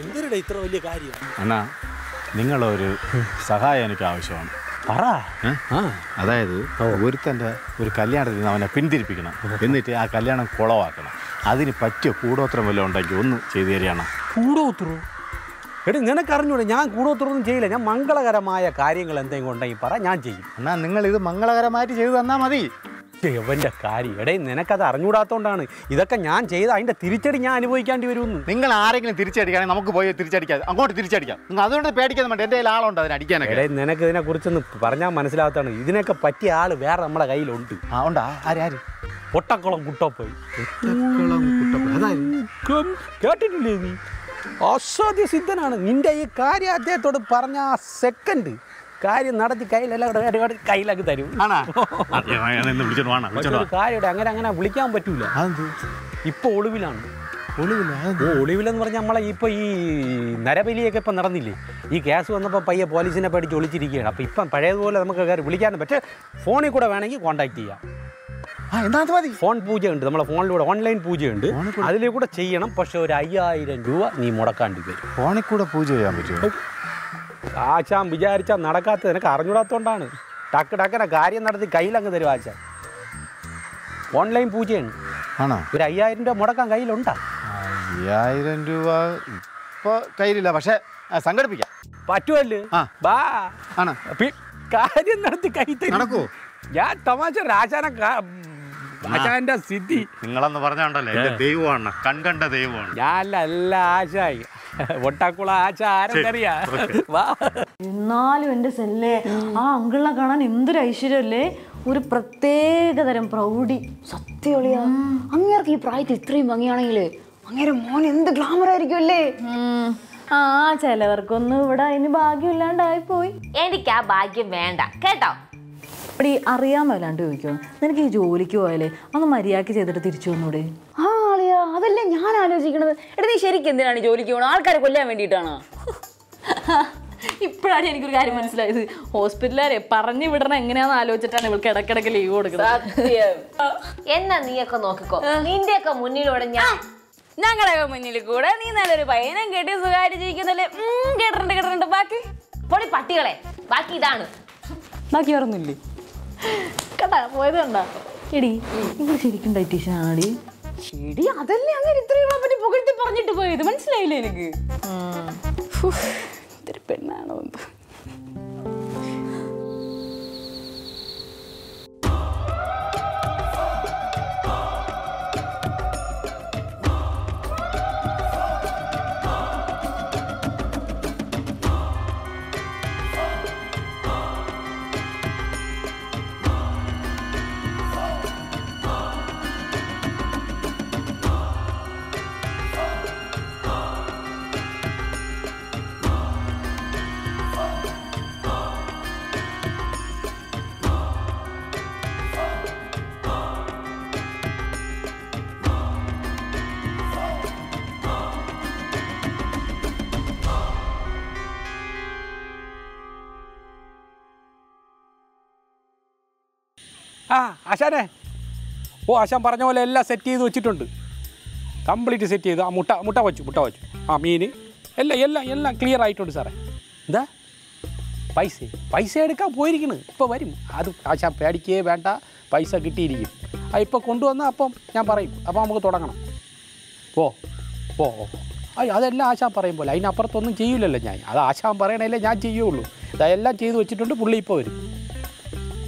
എന്തിനാ ഇത്ര വലിയ കാര്യം? അണ്ണാ നിങ്ങളൊരു സഹായം എനിക്ക് ആവശ്യമാണ് പറ. ഏ? ആ. അതായത് ഒരുത്തന്റെ ഒരു കല്യാണത്തിൽ നിന്ന് അവനെ പിന്തിരിപ്പിക്കണം. എന്നിട്ട് ആ കല്യാണം കുളവാക്കണം. അതിന് പറ്റിയ കൂടോത്രം വല്ലതും ഉണ്ടെങ്കിൽ ഒന്ന് ചെയ്തു തരികയാണ് കൂടോത്രം? എടി നിനക്ക് അറിഞ്ഞൂടെ ഞാൻ കൂടോത്രമൊന്നും ചെയ്യില്ല. ഞാൻ മംഗളകരമായ കാര്യങ്ങൾ എന്തെങ്കിലും ഉണ്ടെങ്കിൽ പറ ഞാൻ ചെയ്യും. എന്നാൽ നിങ്ങൾ ഇത് മംഗളകരമായിട്ട് ചെയ്തു തന്നാൽ മതി. എവന്റെ കാര്യം. എടേ നിനക്കത് അറിഞ്ഞുകൂടാത്തോണ്ടാണ്. ഇതൊക്കെ ഞാൻ ചെയ്ത അതിന്റെ തിരിച്ചടി ഞാൻ അനുഭവിക്കേണ്ടി വരുമെന്ന്. നിങ്ങൾ ആരെങ്കിലും തിരിച്ചടിക്കുകയാണെങ്കിൽ നമുക്ക് പോയി തിരിച്ചടിക്കാം. അങ്ങോട്ട് തിരിച്ചടിക്കാം. നിങ്ങൾ അതുകൊണ്ട് പേടിക്കാൻ വേണ്ട. എന്റെ ആളുണ്ട് അതിന് അടിക്കാനൊക്കെ. എടേ നിനക്ക് ഇതിനെ കുറിച്ചൊന്ന് പറഞ്ഞാൽ മനസ്സിലാകത്താണ്. ഇതിനൊക്കെ പറ്റിയ ആൾ വേറെ നമ്മുടെ കയ്യിലുണ്ട്. ആ ഉണ്ടാ? ആരാര് ഒട്ടക്കുളം പൊട്ടക്കുളം കുട്ടപ്പോയി കേട്ടിട്ടില്ലേ നീ? അസാധ്യ സിദ്ധനാണ്. നിന്റെ ഈ കാര്യം അദ്ദേഹത്തോട് പറഞ്ഞ ആ സെക്കൻഡ് കാര്യം നടത്തി കയ്യിലെല്ലാം കയ്യിലാക്കി തരും. ആണാ? എന്ന് വിളിച്ചോണ്ട് വേണം പക്ഷെ വിളിച്ചോണ്ട് ഒരു കാര്യം അങ്ങനെ അങ്ങനെ വിളിക്കാൻ പറ്റൂല. ഇപ്പൊ ഒളിവിലാണ്. ഒളിവിലെന്ന് പറഞ്ഞാൽ നമ്മളെ ഇപ്പൊ ഈ നരബലിയൊക്കെ ഇപ്പൊ നടന്നില്ലേ? ഈ കേസ് വന്നപ്പോൾ പയ്യെ പോലീസിനെ പേടിച്ച് ഒളിച്ചിരിക്കുകയാണ്. അപ്പൊ ഇപ്പം പഴയതുപോലെ നമുക്ക് കയറി വിളിക്കാനും പക്ഷേ ഫോണിൽ കൂടെ വേണമെങ്കിൽ കോൺടാക്ട് ചെയ്യാം. ഫോൺ പൂജയുണ്ട് നമ്മളെ ഫോണിലൂടെ ഓൺലൈൻ പൂജയുണ്ട്. അതിലൂടെ കൂടെ ചെയ്യണം പക്ഷെ ഒരു അയ്യായിരം രൂപ നീ മുടക്കാണ്ടി വരും. ഫോണിൽ കൂടെ പൂജ ചെയ്യാൻ പറ്റുമോ? ആശാൻ വിചാരിച്ചാൽ നടക്കാത്തത് നിനക്ക് അറിഞ്ഞൂടാത്തോണ്ടാണ്. ടക്ക് ടക്കന കാര്യം നടത്തി കയ്യിലങ്ങ് തരും ആശാൻ ഓൺലൈൻ പൂജയാണ്. ആണോ? ഒരു അയ്യായിരം രൂപ മുടക്കാൻ കയ്യിലുണ്ടാ. അയ്യായിരം രൂപ ഇപ്പൊ കയ്യിലില്ല പക്ഷെ സംഘടിപ്പിക്കാം. പറ്റുമല്ലേ ബാ. ആണ്? കാര്യം നടത്തി കൈ തരും. ഞാൻ തമാശ ആശാനെ ആശാന്റെ സിദ്ധി നിങ്ങളെന്ന് പറഞ്ഞോണ്ടല്ലേ എന്റെ ദൈവമാണ് കൺകണ്ട ദൈവമാണ്. ഞാനല്ല അല്ല ആശായി. ഒട്ടാക്കുള ആശ ആരെന്നറിയാ വാ. എന്നാലും എന്റെ സെല്ലേ ആ അങ്കിളിനെ കാണാൻ എന്തൊരു ഐശ്വര്യമല്ലേ ഒരു പ്രത്യേകതരം പ്രൗഢി സത്യമളിയാ അങ്ങേർക്ക് ഈ പ്രായത്തിൽ ഇത്രയും ഭംഗിയാണെങ്കിൽ അങ്ങേരെ മോൻ എന്ത് ഗ്ലാമർ ആയിരിക്കും അല്ലേ ഉം. ആ ചിലവർക്കൊന്നും ഇവിടെ അതിന് ഭാഗ്യമില്ലാണ്ടായി പോയി എനിക്ക് ആ ഭാഗ്യം വേണ്ട കേട്ടോ? ഇവിടെ അറിയാൻ വല്ലാണ്ട് ചോദിക്കോ നിനക്ക് ഈ ജോലിക്ക് പോയാലേ ഒന്ന് മര്യാദയ്ക്ക് ചെയ്തിട്ട് തിരിച്ചു വന്നൂടെ? ആ ആളിയാ അതല്ലേ ഞാൻ ആലോചിക്കണത്. എടാ നീ ശരിക്കും എന്തിനാണ് ജോലിക്ക് പോകണം ആൾക്കാരെ കൊല്ലാൻ വേണ്ടിയിട്ടാണ്? ഇപ്പോഴാണ് എനിക്കൊരു കാര്യം മനസ്സിലായത്. ഹോസ്പിറ്റലുകാരെ പറഞ്ഞു വിടണം എങ്ങനെയാന്ന് ആലോചിച്ചിട്ടാണ് ഇവൾക്ക് ഇടക്കിടക്ക് ലീവ് കൊടുക്കുന്നത്. എന്നാ നീയൊക്കെ നോക്കിക്കോ. നിന്റെയൊക്കെ മുന്നിലൂടെ ഞാൻ ഞങ്ങളെ മുന്നിൽ കൂടെ നീ നല്ലൊരു പയ്യനും കേട്ടി സുഖമായിട്ട് ജീവിക്കുന്നല്ലേ? കേട്ടിട്ടുണ്ട് കേട്ടിട്ടുണ്ട്. ബാക്കി പൊടി പട്ടികളെ ബാക്കി ഇതാണ്. ബാക്കി വേറൊന്നുമില്ലേ? കണ്ടാ പോയത് കണ്ടാ എടി നിങ്ങൾ ശരിക്കും ഡയറ്റീഷ്യൻ ആണടി എടി അതല്ലേ അങ്ങനെ ഇത്രയും പറ്റി പുകഴ്ത്തി പറഞ്ഞിട്ട് പോയത്? മനസ്സിലായില്ലേ എനിക്ക് ഇത്തിരി പെണ്ണാണോ ആ ആശാനെ. ഓ ആശാൻ പറഞ്ഞ പോലെ എല്ലാം സെറ്റ് ചെയ്ത് വെച്ചിട്ടുണ്ട്. കംപ്ലീറ്റ് സെറ്റ് ചെയ്ത്. ആ മുട്ട മുട്ട വച്ചു മുട്ട വച്ചു. ആ മീൻ. എല്ലാം എല്ലാം എല്ലാം ക്ലിയർ ആയിട്ടുണ്ട് സാറേ. എന്താ? പൈസ. പൈസ എടുക്കാൻ പോയിരിക്കുന്നു ഇപ്പോൾ വരും. അത് ആശാൻ പേടിക്കേ വേണ്ട. പൈസ കിട്ടിയിരിക്കും. ആ ഇപ്പോൾ കൊണ്ടുവന്നാൽ അപ്പം ഞാൻ പറയും. അപ്പോൾ നമുക്ക് തുടങ്ങണം. ഓ ഓ ഓ അയ്യോ അതെല്ലാം ആശാൻ പറയും പോലെ. അതിനപ്പുറത്തൊന്നും ചെയ്യില്ലല്ലോ ഞാൻ. അത് ആശാൻ പറയണല്ലേ ഞാൻ ചെയ്യുള്ളൂ. അതെല്ലാം ചെയ്ത് വെച്ചിട്ടുണ്ട് പുള്ളി ഇപ്പോൾ വരും.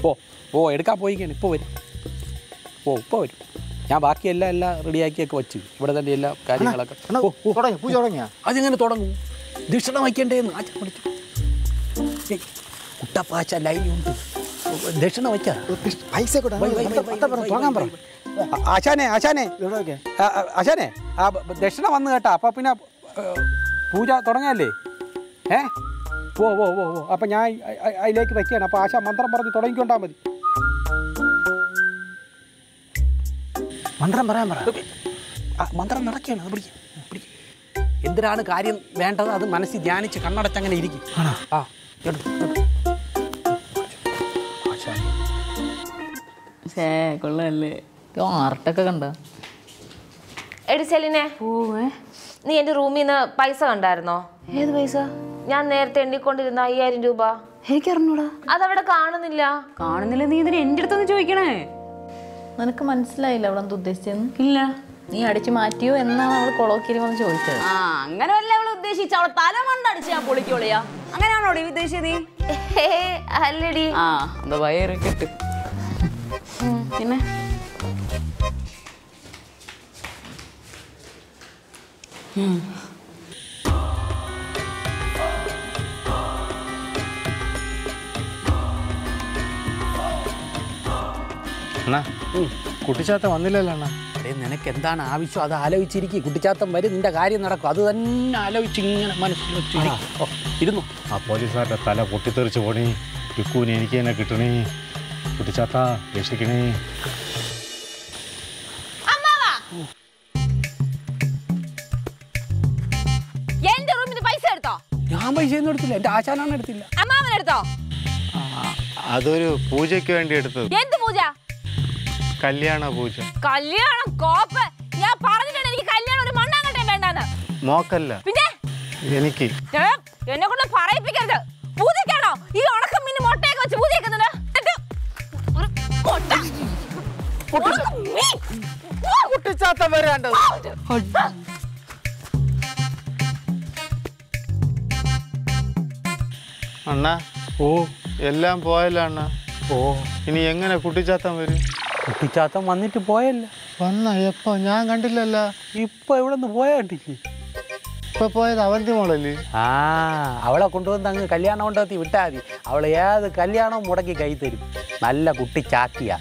ഓ ഓ എടുക്കാൻ പോയിക്കാണ്. ഇപ്പോൾ വരും. ഓ ഇപ്പോൾ വരും. ഞാൻ ബാക്കിയെല്ലാം എല്ലാം റെഡിയാക്കിയൊക്കെ വെച്ചു. ഇവിടെ തന്നെ എല്ലാ കാര്യങ്ങളൊക്കെ. പൂജ തുടങ്ങിയാ? അതെങ്ങനെ തുടങ്ങും? ദക്ഷിണ വയ്ക്കണ്ടേന്ന് ആച്ച പഠിച്ചു. കുട്ടപ്പാച്ച ലൈനുണ്ട് ദക്ഷിണ വയ്ക്കാ. പൈസ തുടങ്ങാൻ പറ. ആശാനെ ആശാനെ. ആശാനെ ദക്ഷിണ വന്ന് കേട്ടാ. അപ്പം പിന്നെ പൂജ തുടങ്ങിയല്ലേ ഏ? ഓ ഓ ഓ ഓ അപ്പം ഞാൻ അതിലേക്ക് വയ്ക്കുകയാണ്. അപ്പോൾ ആശ മന്ത്രം പറഞ്ഞ് തുടങ്ങിക്കൊണ്ടാൽ മതി. മന്ത്രം പറയാൻ പറ. മന്ത്രം നടക്കുകയാണ്. അത് പിടിക്കും പിടിക്കും. എന്തിനാണ് കാര്യം വേണ്ടത്? അത് മനസ്സിൽ ധ്യാനിച്ച് കണ്ണടച്ചങ്ങനെ ഇരിക്കും. ആ ഷേ കൊള്ളല്ലേ. ആർട്ടൊക്കെ കണ്ട? എടി സെലിനെ പോവേ. നീ എന്റെ റൂമിൽ നിന്ന് പൈസ കണ്ടായിരുന്നോ? ഏത് പൈസ? ഞാൻ നേരത്തെ എണ്ണിക്കൊണ്ടിരുന്ന അയ്യായിരം രൂപ. എനിക്കറിഞ്ഞൂടാ അതവിടെ കാണുന്നില്ല. കാണുന്നില്ല നീ ഇതിന് എന്റെ അടുത്തൊന്ന് ചോദിക്കണേ? നിനക്ക് മനസ്സിലായില്ല അവൾ എന്ത് ഉദ്ദേശിച്ചെന്ന് ഇല്ല. നീ അടിച്ചു മാറ്റിയോ എന്നാണ് അവൾ കൊളോക്കിരുമെന്ന് ചോദിച്ചത്. ആ അങ്ങനെ വല്ല അവൾ ഉദ്ദേശിച്ച അവളെ തല മണ്ടടിച്ച് ഞാൻ പൊളിക്കോളിയാ അങ്ങനെയാണോ നീ ഉദ്ദേശിച്ചത് നീ? അല്ലടി. ആ എന്താ വയറ് കെട്ട്. പിന്നെ? അണ്ണാ. കുട്ടിച്ചാത്ത വന്നില്ലല്ലോ അണ്ണാ. അടേ നിനക്ക് എന്താണ് ആവശ്യം? അത് ആലോചിച്ചിരിക്കും. കുട്ടിച്ചാത്തം വരും നിന്റെ കാര്യം നടക്കും. അത് തന്നെ ആലോചിച്ച് ഇങ്ങനെ മനസ്സിൽ. ഇരുന്നു? ആ പോലീസുകാരുടെ തല പൊട്ടിത്തെറിച്ച് പോണി. ടിക്കൂന് എനിക്ക് തന്നെ കിട്ടണേ. കുട്ടിച്ചാത്ത രക്ഷിക്കണേ. ഞാൻ പൈസ ഒന്നും എടുത്തില്ല. എന്റെ ആശാനാണ് എടുത്തില്ല. അമ്മാവൻ എടുത്തോ? അതൊരു പൂജയ്ക്ക് വേണ്ടി എടുത്തത്. എന്ത് പൂജ? കല്യാണ പൂജ കല്യാണം കോപ്പ്. ഞാൻ പറഞ്ഞിട്ടുണ്ട് എനിക്ക് കല്യാണം ഒരു മണ്ണാങ്കട്ടെ വേണ്ടാന്ന്. മോക്കല്ല. പിന്നെ? എനിക്ക്. ഏ, എന്നെ കൊണ്ട് പറയിപ്പിക്കരുത്. പൂജക്കാണോ ഈ ഉണക്കം മീൻ മുട്ടയൊക്കെ വെച്ച്. കുട്ടിച്ചാത്തം വരാണ്ടത് അണ്ണ ഓ. എല്ലാം പോയല്ലോ അണ്ണ. ഓ. ഇനി എങ്ങനെ കുട്ടിച്ചാത്തൻ വരും? കുട്ടിച്ചാത്തം വന്നിട്ട് പോയല്ല? വന്ന എപ്പോ? ഞാൻ കണ്ടില്ലല്ല. ഇപ്പൊ ഇവിടെ നിന്ന് പോയാ കണ്ടില്ലേ ഇപ്പൊ പോയത് അവന്റെ മോളല്ലേ? ആ അവളെ കൊണ്ടുവന്ന് അങ്ങ് കല്യാണം കൊണ്ടുവത്തി വിട്ടാൽ മതി. അവൾ ഏത് കല്യാണവും മുടക്കി കൈ തരും. നല്ല കുട്ടി ചാത്തിയാ